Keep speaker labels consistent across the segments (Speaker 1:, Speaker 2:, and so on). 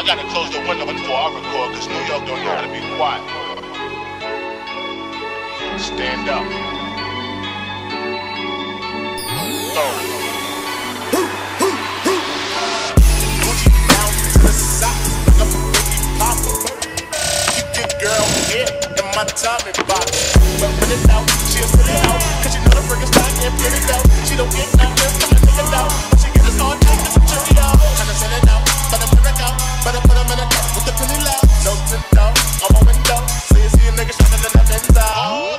Speaker 1: I gotta close the window before I record, cause New York don't know how to be quiet. Stand up. Tommy. But when it's out, she'll it out. Cause you know the freaking put it out. She don't get I put them in a cup with the penny loud. No tint out, on my window. So you see a nigga shining in the Benz out.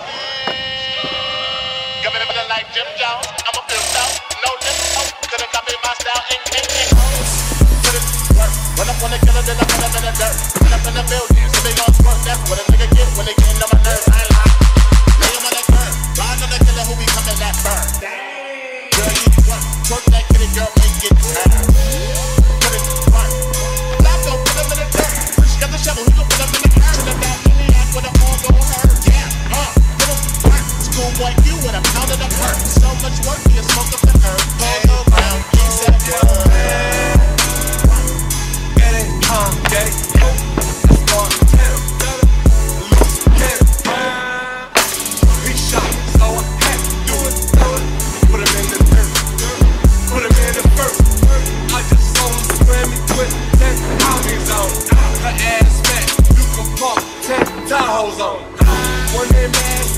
Speaker 1: Got me living like Jim Jones. I'm a flip out, no lip out. Couldn't copy my style, ink, ink, ink. Put it work. Up on the killer, then I put him in the dirt. Run up in the building, so they gon' squirt. That's what a nigga get when they get on my nerves. I ain't lying. Lay him on that curb. Ride on the killer who be coming that burn. Girl, you work. Twerk that kitty, girl, make it turn. Work, you.
Speaker 2: Get it, huh? Get it, go. Let's go on the town. Loose cannon. He shot, so I had to do it, it. Put him in the dirt, put him in the first. I just him spray me with ten Audis on. Her ass fat, you can park ten Tahoes on. One day mask